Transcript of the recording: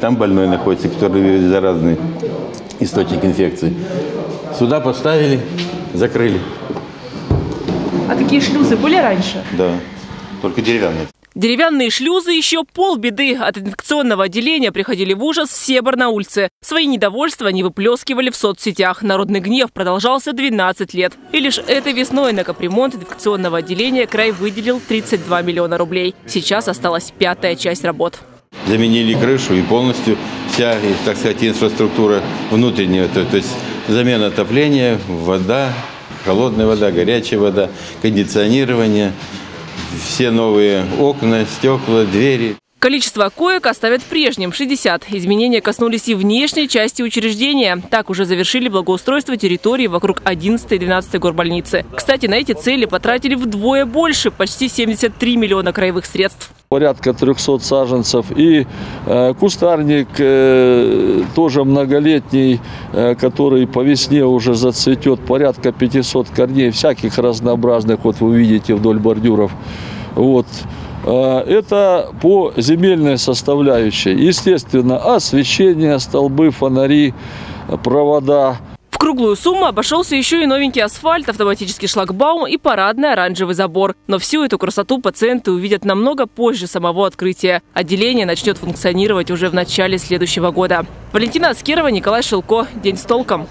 Там больной находится, который заразный источник инфекции. Сюда поставили, закрыли. А такие шлюзы были раньше? Да, только деревянные. Деревянные шлюзы еще полбеды. От инфекционного отделения приходили в ужас все барнаульцы. Свои недовольства они выплескивали в соцсетях. Народный гнев продолжался 12 лет. И лишь этой весной на капремонт инфекционного отделения край выделил 32 миллиона рублей. Сейчас осталась пятая часть работ. Заменили крышу и полностью вся, так сказать, инфраструктура внутренняя. То, то есть замена отопления, вода, холодная вода, горячая вода, кондиционирование – все новые окна, стекла, двери. Количество коек оставят прежним – 60. Изменения коснулись и внешней части учреждения. Так уже завершили благоустройство территории вокруг 11 и 12 горбольницы. Кстати, на эти цели потратили вдвое больше – почти 73 миллиона краевых средств. Порядка 300 саженцев. И э, кустарник э, тоже многолетний, э, который по весне уже зацветет. Порядка 500 корней всяких разнообразных. Вот вы видите вдоль бордюров. Вот. А, это по земельной составляющей. Естественно, освещение, столбы, фонари, провода. В круглую сумму обошелся еще и новенький асфальт, автоматический шлагбаум и парадный оранжевый забор. Но всю эту красоту пациенты увидят намного позже самого открытия. Отделение начнет функционировать уже в начале следующего года. Валентина Аскерова, Николай Шилко. День с толком.